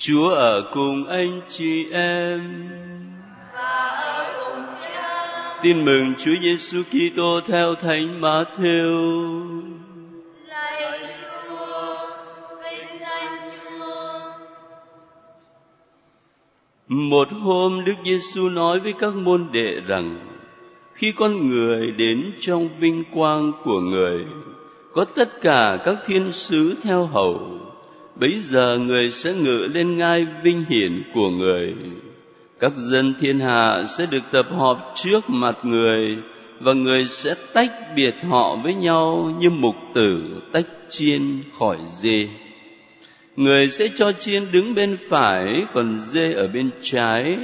Chúa ở cùng anh chị em. và ở cùng Tin mừng Chúa Giêsu Kitô theo Thánh Matthew. lạy Chúa vinh danh Chúa Một hôm Đức Giêsu nói với các môn đệ rằng khi con người đến trong vinh quang của người có tất cả các thiên sứ theo hầu bấy giờ người sẽ ngự lên ngai vinh hiển của người. Các dân thiên hạ sẽ được tập họp trước mặt người, và người sẽ tách biệt họ với nhau như mục tử tách chiên khỏi dê. Người sẽ cho chiên đứng bên phải, còn dê ở bên trái.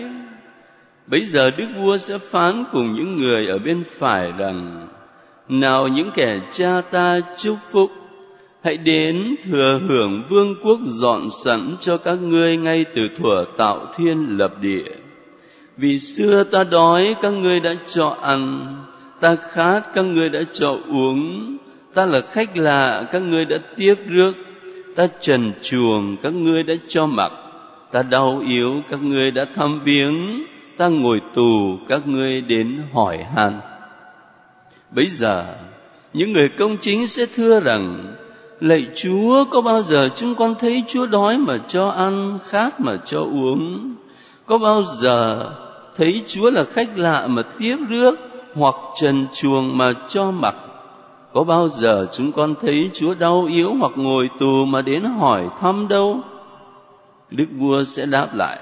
Bấy giờ đức vua sẽ phán cùng những người ở bên phải rằng, nào những kẻ cha ta chúc phúc hãy đến thừa hưởng vương quốc dọn sẵn cho các ngươi ngay từ thuở tạo thiên lập địa. Vì xưa ta đói, các ngươi đã cho ăn, ta khát, các ngươi đã cho uống. Ta là khách lạ, các ngươi đã tiếp rước. Ta trần chuồng, các ngươi đã cho mặc. Ta đau yếu, các ngươi đã thăm viếng. Ta ngồi tù, các ngươi đến hỏi han. Bấy giờ, những người công chính sẽ thưa rằng lạy chúa, có bao giờ chúng con thấy chúa đói mà cho ăn, khát mà cho uống? Có bao giờ thấy chúa là khách lạ mà tiếp rước hoặc trần chuồng mà cho mặc? Có bao giờ chúng con thấy chúa đau yếu hoặc ngồi tù mà đến hỏi thăm đâu? Đức vua sẽ đáp lại,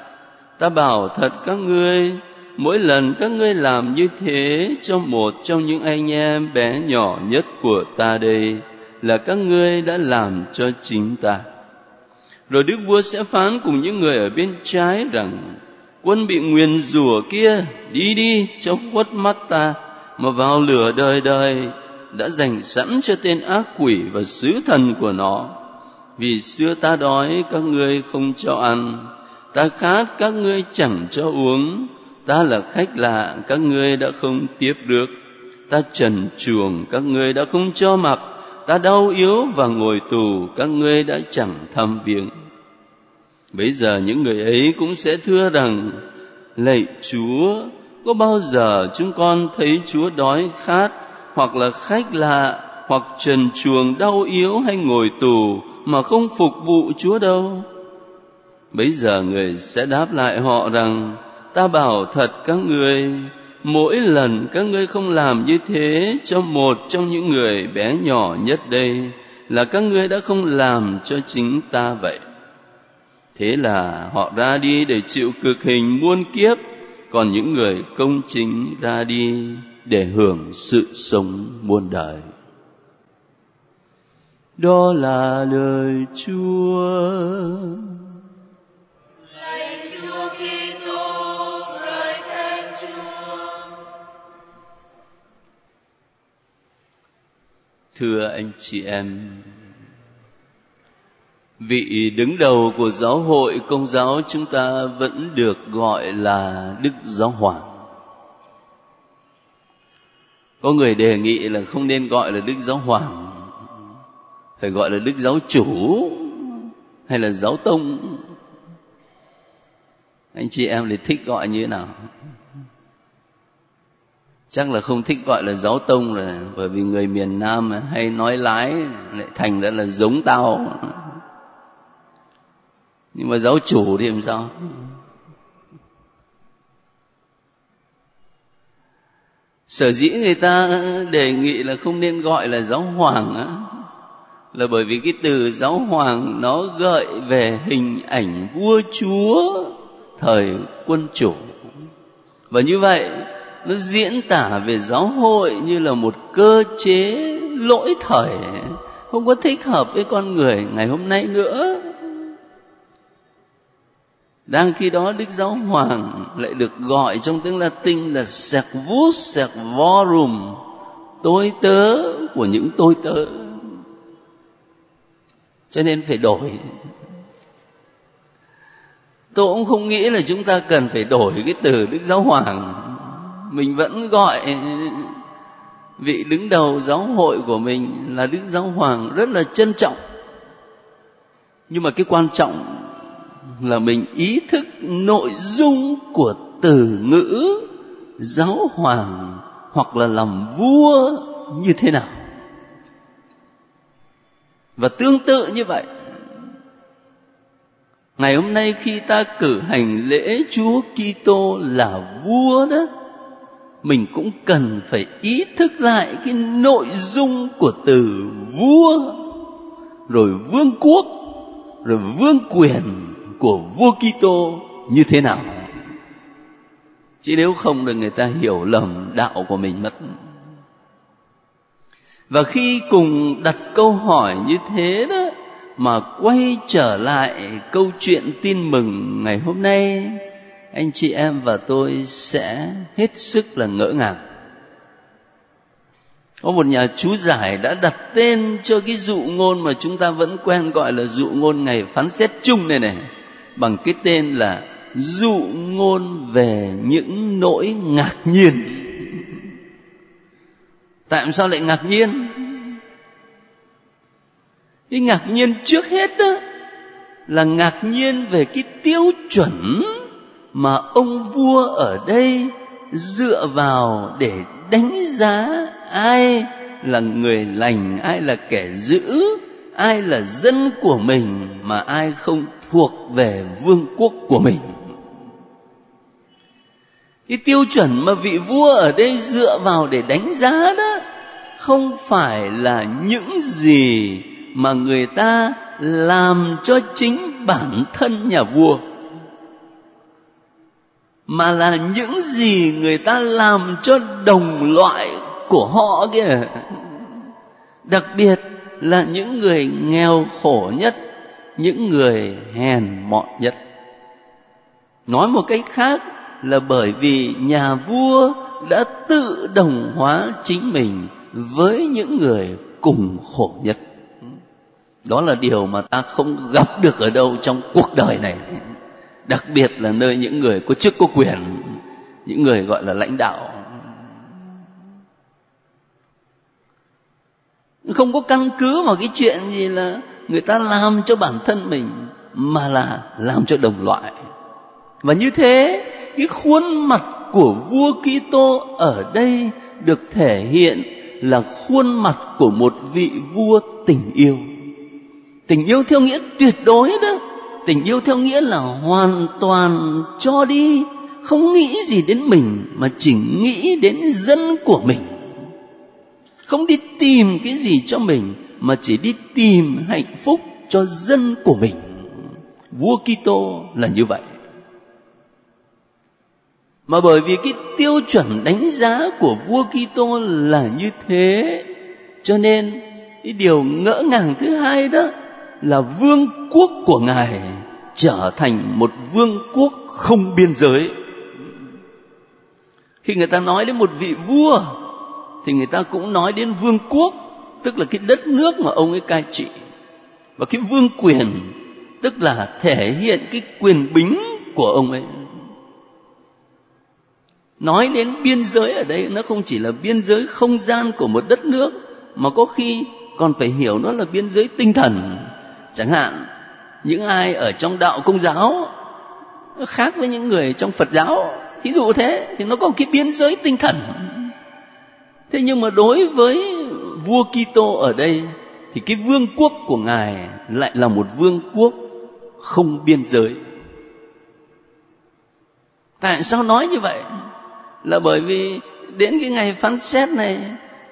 ta bảo thật các ngươi, mỗi lần các ngươi làm như thế cho một trong những anh em bé nhỏ nhất của ta đây là các ngươi đã làm cho chính ta. Rồi đức vua sẽ phán cùng những người ở bên trái rằng quân bị nguyền rủa kia đi đi cho khuất mắt ta mà vào lửa đời đời đã dành sẵn cho tên ác quỷ và sứ thần của nó. Vì xưa ta đói các ngươi không cho ăn. Ta khát các ngươi chẳng cho uống. Ta là khách lạ các ngươi đã không tiếp được, ta trần chuồng các ngươi đã không cho mặc ta đau yếu và ngồi tù, các ngươi đã chẳng thăm viếng. Bấy giờ những người ấy cũng sẽ thưa rằng, lạy chúa, có bao giờ chúng con thấy chúa đói khát, hoặc là khách lạ, hoặc trần chuồng đau yếu hay ngồi tù mà không phục vụ chúa đâu? Bấy giờ người sẽ đáp lại họ rằng, ta bảo thật các ngươi mỗi lần các ngươi không làm như thế cho một trong những người bé nhỏ nhất đây là các ngươi đã không làm cho chính ta vậy. Thế là họ ra đi để chịu cực hình muôn kiếp, còn những người công chính ra đi để hưởng sự sống muôn đời. Đó là lời chúa. Thưa anh chị em, vị đứng đầu của giáo hội công giáo chúng ta vẫn được gọi là đức giáo hoàng. Có người đề nghị là không nên gọi là đức giáo hoàng, phải gọi là đức giáo chủ hay là giáo tông. Anh chị em thì thích gọi như thế nào? Chắc là không thích gọi là giáo tông là bởi vì người miền nam hay nói lái, lại thành ra là giống tao. Nhưng mà giáo chủ thì làm sao? Sở dĩ người ta đề nghị là không nên gọi là giáo hoàng á, là bởi vì cái từ giáo hoàng nó gợi về hình ảnh vua chúa, thời quân chủ. Và như vậy nó diễn tả về giáo hội như là một cơ chế lỗi thời, không có thích hợp với con người ngày hôm nay nữa. Đang khi đó đức giáo hoàng lại được gọi trong tiếng latin là servus servorum tôi tớ của những tôi tớ. Cho nên phải đổi. Tôi cũng không nghĩ là chúng ta cần phải đổi cái từ đức giáo hoàng mình vẫn gọi vị đứng đầu giáo hội của mình là đức giáo hoàng rất là trân trọng. Nhưng mà cái quan trọng là mình ý thức nội dung của từ ngữ giáo hoàng hoặc là làm vua như thế nào. Và tương tự như vậy, ngày hôm nay khi ta cử hành lễ chúa kitô là vua đó mình cũng cần phải ý thức lại cái nội dung của từ vua, rồi vương quốc, rồi vương quyền của vua Kitô như thế nào. Chứ nếu không thì người ta hiểu lầm đạo của mình mất. Và khi cùng đặt câu hỏi như thế đó, mà quay trở lại câu chuyện tin mừng ngày hôm nay anh chị em và tôi sẽ hết sức là ngỡ ngàng. Có một nhà chú giải đã đặt tên cho cái dụ ngôn mà chúng ta vẫn quen gọi là dụ ngôn ngày phán xét chung này này, bằng cái tên là dụ ngôn về những nỗi ngạc nhiên. Tại sao lại ngạc nhiên? Cái ngạc nhiên trước hết đó là ngạc nhiên về cái tiêu chuẩn mà ông vua ở đây dựa vào để đánh giá ai là người lành, ai là kẻ dữ ai là dân của mình mà ai không thuộc về vương quốc của mình. Cái tiêu chuẩn mà vị vua ở đây dựa vào để đánh giá đó không phải là những gì mà người ta làm cho chính bản thân nhà vua mà là những gì người ta làm cho đồng loại của họ kìa đặc biệt là những người nghèo khổ nhất, những người hèn mọn nhất. Nói một cách khác là bởi vì nhà vua đã tự đồng hóa chính mình với những người cùng khổ nhất. Đó là điều mà ta không gặp được ở đâu trong cuộc đời này đặc biệt là nơi những người có chức có quyền, những người gọi là lãnh đạo. Không có căn cứ vào cái chuyện gì là người ta làm cho bản thân mình, mà là làm cho đồng loại. Và như thế, cái khuôn mặt của vua Kitô ở đây được thể hiện là khuôn mặt của một vị vua tình yêu. Tình yêu theo nghĩa tuyệt đối đó tình yêu theo nghĩa là hoàn toàn cho đi, không nghĩ gì đến mình mà chỉ nghĩ đến dân của mình. Không đi tìm cái gì cho mình mà chỉ đi tìm hạnh phúc cho dân của mình. Vua Kitô là như vậy. Mà bởi vì cái tiêu chuẩn đánh giá của vua Kitô là như thế, cho nên cái điều ngỡ ngàng thứ hai đó là vương quốc của ngài, trở thành một vương quốc không biên giới. Khi người ta nói đến một vị vua, thì người ta cũng nói đến vương quốc, tức là cái đất nước mà ông ấy cai trị. Và cái vương quyền, tức là thể hiện cái quyền bính của ông ấy. Nói đến biên giới ở đây, nó không chỉ là biên giới không gian của một đất nước, mà có khi còn phải hiểu nó là biên giới tinh thần chẳng hạn, những ai ở trong đạo công giáo khác với những người trong phật giáo. Thí dụ thế, thì nó có một cái biên giới tinh thần. Thế nhưng mà đối với vua Kitô ở đây, thì cái vương quốc của ngài lại là một vương quốc không biên giới. Tại sao nói như vậy? Là bởi vì đến cái ngày phán xét này,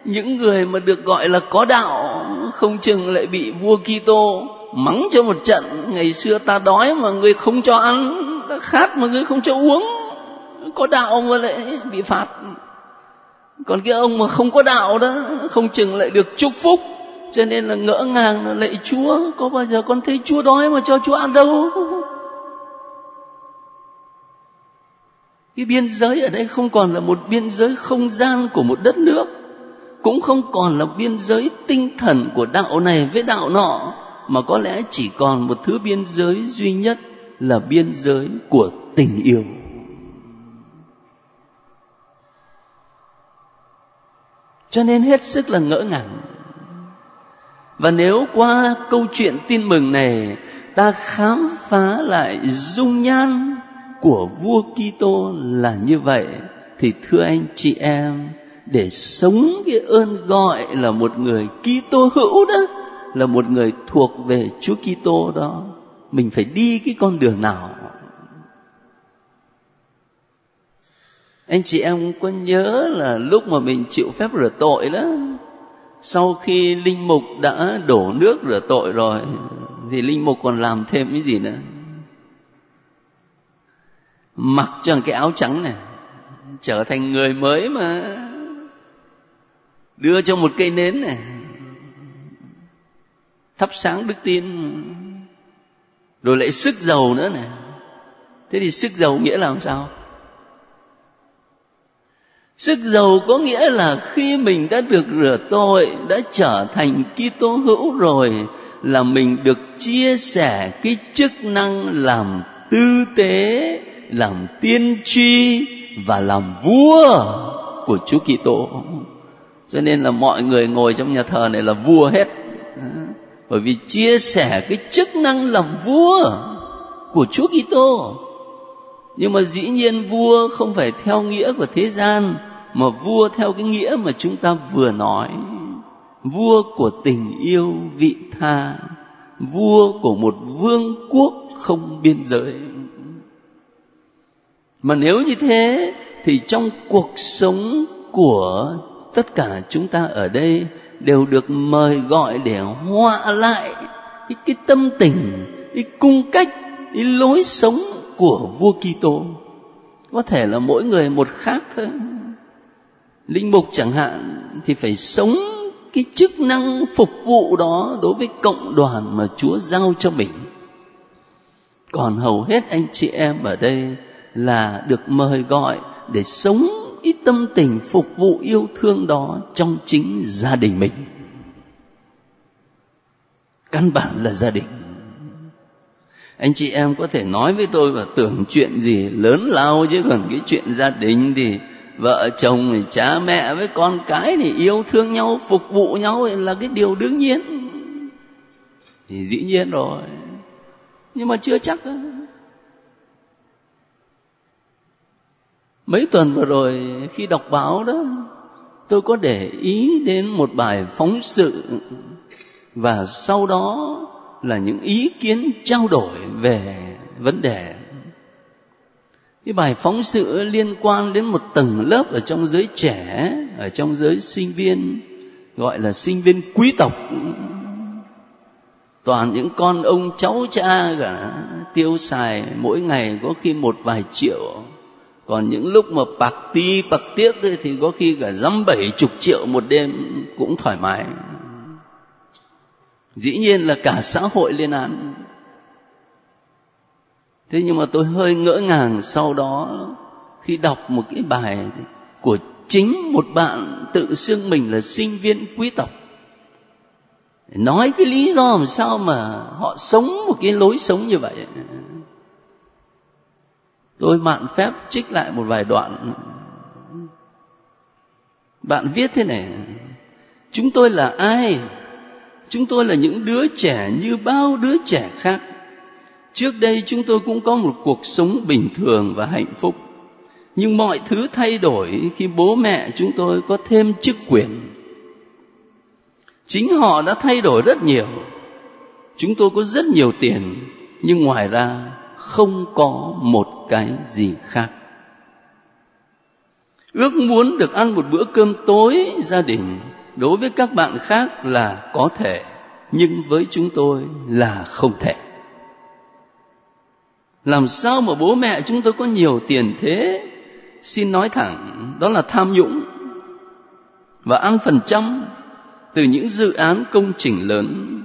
những người mà được gọi là có đạo, không chừng lại bị vua Kitô mắng cho một trận, ngày xưa ta đói mà người không cho ăn, ta khát mà người không cho uống. Có đạo mà lại bị phạt. Còn cái ông mà không có đạo đó, không chừng lại được chúc phúc. Cho nên là ngỡ ngàng là lạy chúa, có bao giờ con thấy chúa đói mà cho chúa ăn đâu? Cái biên giới ở đây không còn là một biên giới không gian của một đất nước, cũng không còn là biên giới tinh thần của đạo này với đạo nọ mà có lẽ chỉ còn một thứ biên giới duy nhất là biên giới của tình yêu. Cho nên hết sức là ngỡ ngàng. Và nếu qua câu chuyện tin mừng này, ta khám phá lại dung nhan của vua Kitô là như vậy, thì thưa anh chị em, để sống cái ơn gọi là một người Kitô hữu đó là một người thuộc về Chúa Kitô đó. Mình phải đi cái con đường nào? Anh chị em có nhớ là lúc mà mình chịu phép rửa tội đó, sau khi linh mục đã đổ nước rửa tội rồi, thì linh mục còn làm thêm cái gì nữa? Mặc cho cái áo trắng này, trở thành người mới mà, đưa cho một cây nến này thắp sáng đức tin. Rồi lại sức giàu nữa nè. Thế thì sức giàu nghĩa là làm sao? Sức giàu có nghĩa là khi mình đã được rửa tội, đã trở thành Kitô hữu rồi, là mình được chia sẻ cái chức năng làm tư tế, làm tiên tri và làm vua của Chúa Kitô. Cho nên là mọi người ngồi trong nhà thờ này là vua hết bởi vì chia sẻ cái chức năng làm vua của Chúa Kitô. Nhưng mà dĩ nhiên vua không phải theo nghĩa của thế gian, mà vua theo cái nghĩa mà chúng ta vừa nói. Vua của tình yêu vị tha, vua của một vương quốc không biên giới. Mà nếu như thế, thì trong cuộc sống của tất cả chúng ta ở đây đều được mời gọi để họa lại. Cái, cái tâm tình cái cung cách cái lối sống của vua Kitô. Có thể là mỗi người một khác thôi. Linh mục chẳng hạn thì phải sống cái chức năng phục vụ đó đối với cộng đoàn mà Chúa giao cho mình. Còn hầu hết anh chị em ở đây là được mời gọi để sống ít tâm tình phục vụ yêu thương đó trong chính gia đình mình. Căn bản là gia đình. Anh chị em có thể nói với tôi và tưởng chuyện gì lớn lao chứ còn cái chuyện gia đình thì vợ chồng thì cha mẹ với con cái thì yêu thương nhau, phục vụ nhau là cái điều đương nhiên. Thì dĩ nhiên rồi. Nhưng mà chưa chắc đó. Mấy tuần vừa rồi khi đọc báo đó, tôi có để ý đến một bài phóng sự và sau đó là những ý kiến trao đổi về vấn đề. Cái bài phóng sự liên quan đến một tầng lớp ở trong giới trẻ, ở trong giới sinh viên, gọi là sinh viên quý tộc. Toàn những con ông cháu cha cả tiêu xài mỗi ngày có khi một vài triệu còn những lúc mà bạc ti bạc tiết thì có khi cả dăm bảy chục triệu một đêm cũng thoải mái. Dĩ nhiên là cả xã hội lên án. Thế nhưng mà tôi hơi ngỡ ngàng sau đó khi đọc một cái bài của chính một bạn tự xưng mình là sinh viên quý tộc. Nói cái lý do làm sao mà họ sống một cái lối sống như vậy tôi mạn phép trích lại một vài đoạn. Bạn viết thế này, chúng tôi là ai? Chúng tôi là những đứa trẻ như bao đứa trẻ khác. Trước đây chúng tôi cũng có một cuộc sống bình thường và hạnh phúc. Nhưng mọi thứ thay đổi khi bố mẹ chúng tôi có thêm chức quyền. Chính họ đã thay đổi rất nhiều. Chúng tôi có rất nhiều tiền, nhưng ngoài ra không có một cái gì khác. Ước muốn được ăn một bữa cơm tối gia đình đối với các bạn khác là có thể, nhưng với chúng tôi là không thể. Làm sao mà bố mẹ chúng tôi có nhiều tiền thế? Xin nói thẳng, đó là tham nhũng và ăn phần trăm từ những dự án công trình lớn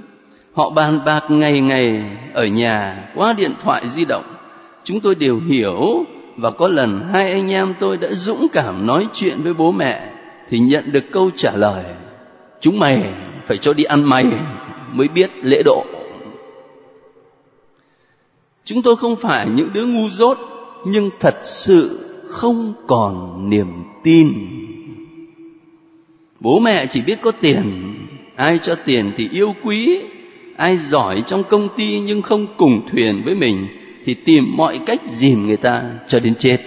họ bàn bạc ngày ngày ở nhà qua điện thoại di động. Chúng tôi đều hiểu và có lần hai anh em tôi đã dũng cảm nói chuyện với bố mẹ thì nhận được câu trả lời, chúng mày phải cho đi ăn mày mới biết lễ độ. Chúng tôi không phải những đứa ngu dốt, nhưng thật sự không còn niềm tin. Bố mẹ chỉ biết có tiền, ai cho tiền thì yêu quý ai giỏi trong công ty nhưng không cùng thuyền với mình, thì tìm mọi cách dìm người ta cho đến chết.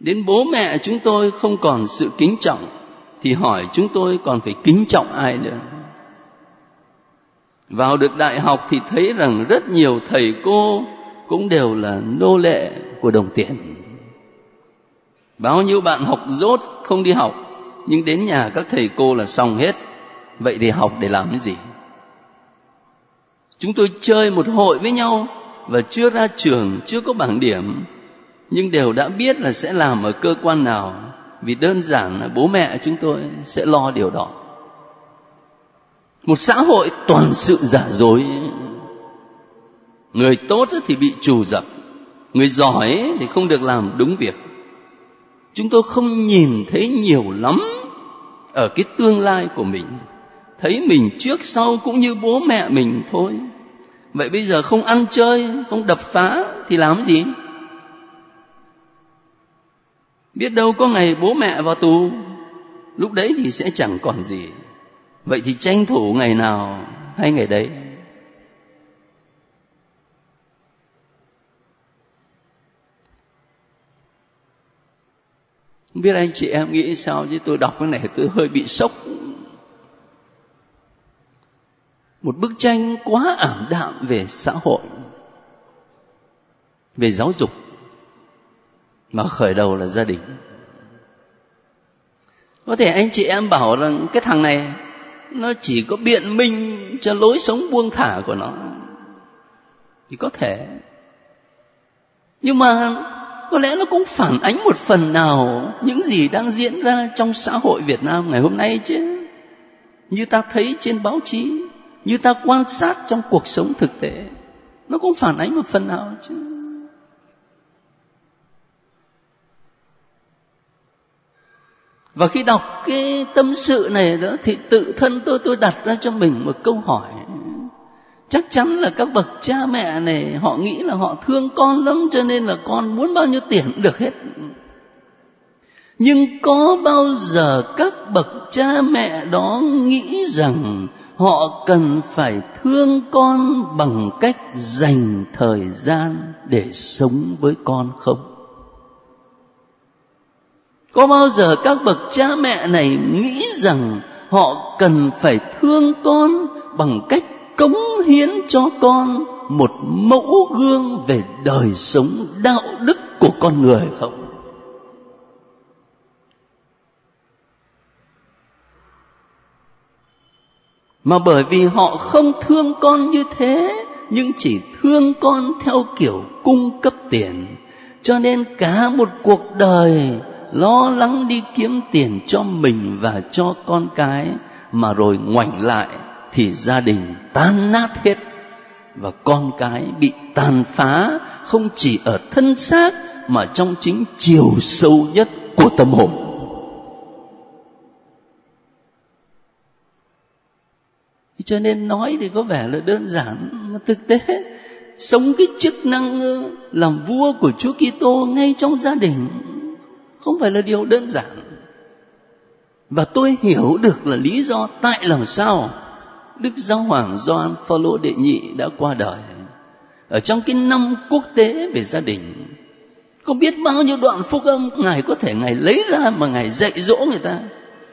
Đến bố mẹ chúng tôi không còn sự kính trọng, thì hỏi chúng tôi còn phải kính trọng ai nữa. Vào được đại học thì thấy rằng rất nhiều thầy cô cũng đều là nô lệ của đồng tiền bao nhiêu bạn học dốt không đi học, nhưng đến nhà các thầy cô là xong hết vậy thì học để làm cái gì? Chúng tôi chơi một hội với nhau và chưa ra trường, chưa có bảng điểm, nhưng đều đã biết là sẽ làm ở cơ quan nào, vì đơn giản là bố mẹ chúng tôi sẽ lo điều đó. Một xã hội toàn sự giả dối. Người tốt thì bị trù dập, người giỏi thì không được làm đúng việc. Chúng tôi không nhìn thấy nhiều lắm ở cái tương lai của mình thấy mình trước sau cũng như bố mẹ mình thôi. Vậy bây giờ không ăn chơi, không đập phá thì làm gì? Biết đâu có ngày bố mẹ vào tù, lúc đấy thì sẽ chẳng còn gì. Vậy thì tranh thủ ngày nào hay ngày đấy? Không biết anh chị em nghĩ sao chứ? Tôi đọc cái này tôi hơi bị sốc. Một bức tranh quá ảm đạm về xã hội, về giáo dục, mà khởi đầu là gia đình. Có thể anh chị em bảo rằng cái thằng này, nó chỉ có biện minh cho lối sống buông thả của nó. Thì có thể. Nhưng mà có lẽ nó cũng phản ánh một phần nào những gì đang diễn ra trong xã hội việt nam ngày hôm nay chứ. Như ta thấy trên báo chí như ta quan sát trong cuộc sống thực tế, nó cũng phản ánh một phần nào chứ. Và khi đọc cái tâm sự này đó, thì tự thân tôi tôi đặt ra cho mình một câu hỏi. Chắc chắn là các bậc cha mẹ này, họ nghĩ là họ thương con lắm, cho nên là con muốn bao nhiêu tiền cũng được hết. Nhưng có bao giờ các bậc cha mẹ đó nghĩ rằng họ cần phải thương con bằng cách dành thời gian để sống với con không? Có bao giờ các bậc cha mẹ này nghĩ rằng họ cần phải thương con bằng cách cống hiến cho con một mẫu gương về đời sống đạo đức của con người không? Mà bởi vì họ không thương con như thế, nhưng chỉ thương con theo kiểu cung cấp tiền. Cho nên cả một cuộc đời lo lắng đi kiếm tiền cho mình và cho con cái, mà rồi ngoảnh lại thì gia đình tan nát hết. Và con cái bị tàn phá không chỉ ở thân xác, mà trong chính chiều sâu nhất của tâm hồn. Cho nên nói thì có vẻ là đơn giản, mà thực tế, sống cái chức năng làm vua của Chúa Kitô ngay trong gia đình không phải là điều đơn giản. Và tôi hiểu được là lý do tại làm sao Đức Giáo Hoàng Gioan Phaolô đệ nhị đã qua đời. Ở trong cái năm quốc tế về gia đình không biết bao nhiêu đoạn phúc âm ngài có thể ngài lấy ra mà ngài dạy dỗ người ta,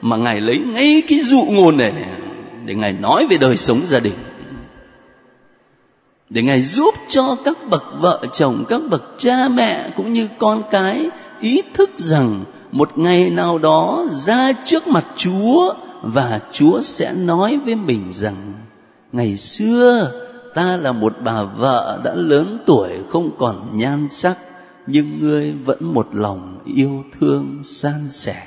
mà ngài lấy ngay cái dụ ngôn này để ngài nói về đời sống gia đình. Để ngài giúp cho các bậc vợ chồng, các bậc cha mẹ, cũng như con cái ý thức rằng một ngày nào đó ra trước mặt chúa và chúa sẽ nói với mình rằng, ngày xưa, ta là một bà vợ đã lớn tuổi không còn nhan sắc, nhưng ngươi vẫn một lòng yêu thương san sẻ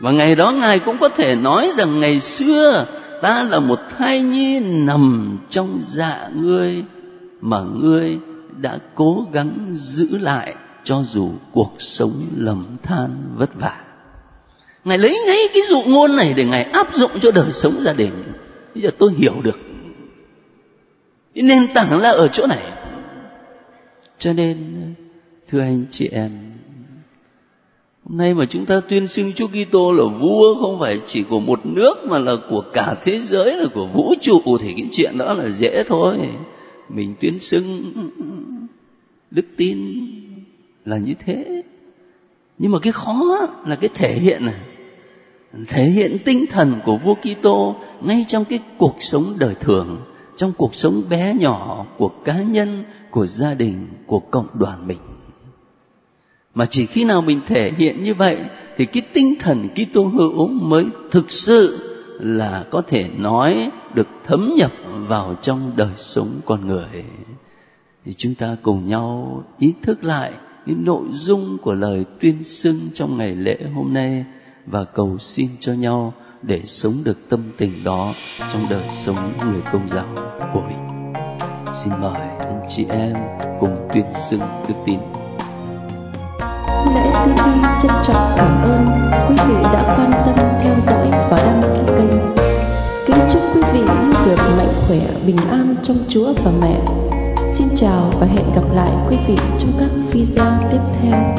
và ngày đó ngài cũng có thể nói rằng ngày xưa ta là một thai nhi nằm trong dạ ngươi mà ngươi đã cố gắng giữ lại cho dù cuộc sống lầm than vất vả. Ngài lấy ngay cái dụ ngôn này để ngài áp dụng cho đời sống gia đình. Bây giờ tôi hiểu được. Nên nền tảng là ở chỗ này. Cho nên, thưa anh chị em Hôm nay mà chúng ta tuyên xưng Chúa Kitô là vua không phải chỉ của một nước mà là của cả thế giới là của vũ trụ thì cái chuyện đó là dễ thôi. Mình tuyên xưng đức tin là như thế. Nhưng mà cái khó là cái thể hiện này thể hiện tinh thần của vua Kitô ngay trong cái cuộc sống đời thường, trong cuộc sống bé nhỏ của cá nhân, của gia đình, của cộng đoàn mình mà chỉ khi nào mình thể hiện như vậy thì cái tinh thần Kitô hữu mới thực sự là có thể nói được thấm nhập vào trong đời sống con người. Thì chúng ta cùng nhau ý thức lại những nội dung của lời tuyên xưng trong ngày lễ hôm nay và cầu xin cho nhau để sống được tâm tình đó trong đời sống người công giáo của mình. Xin mời anh chị em cùng tuyên xưng đức tin. TV trân trọng cảm ơn quý vị đã quan tâm theo dõi và đăng ký kênh. Kính chúc quý vị luôn được mạnh khỏe, bình an trong Chúa và mẹ. Xin chào và hẹn gặp lại quý vị trong các video tiếp theo.